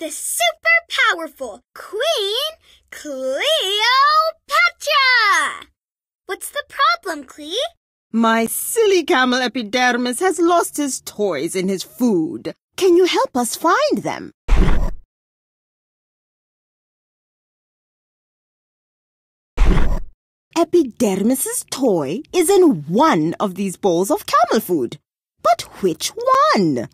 the super powerful Queen Cleopatra! What's the problem, Clee? My silly camel Epidermis has lost his toys in his food. Can you help us find them? Epidermis's toy is in one of these bowls of camel food. But which one?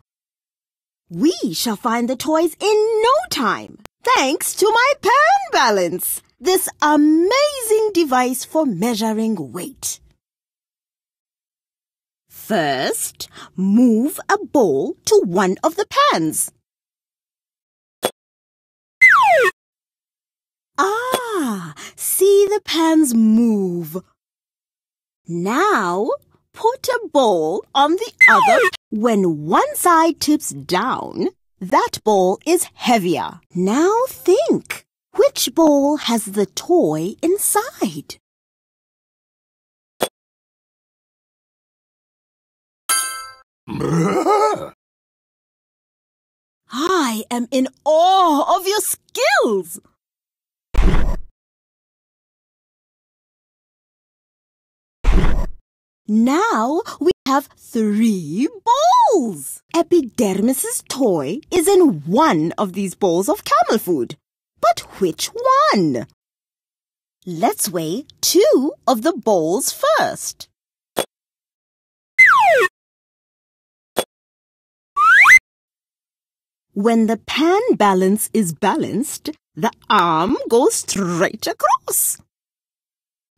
We shall find the toys in no time, thanks to my pan balance, this amazing device for measuring weight. First, move a bowl to one of the pans. Ah, see the pans move. Now, put a ball on the other. When one side tips down, that ball is heavier. Now think, which ball has the toy inside? I am in awe of your skills. Now we have three bowls. Epidermis's toy is in one of these bowls of camel food. But which one? Let's weigh two of the bowls first. When the pan balance is balanced, the arm goes straight across.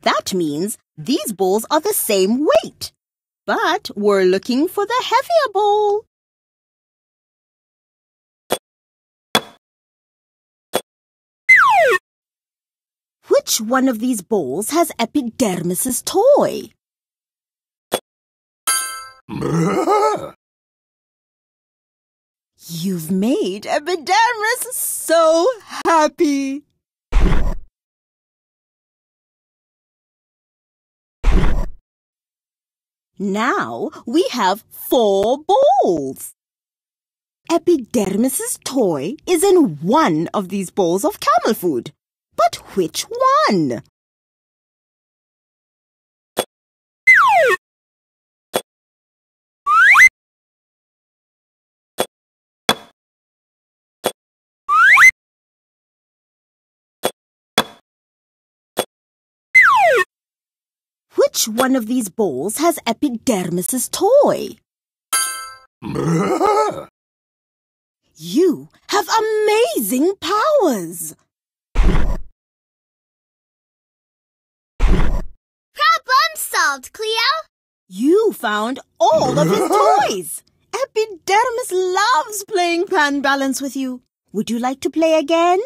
That means these bowls are the same weight. But we're looking for the heavier bowl. Which one of these bowls has Epidermis's toy? You've made Epidermis so happy. Now we have four bowls. Epidermis's toy is in one of these bowls of camel food. But which one? Which one of these bowls has Epidermis's toy? You have amazing powers! Problem solved, Cleo! You found all of his toys! Epidermis loves playing pan balance with you. Would you like to play again?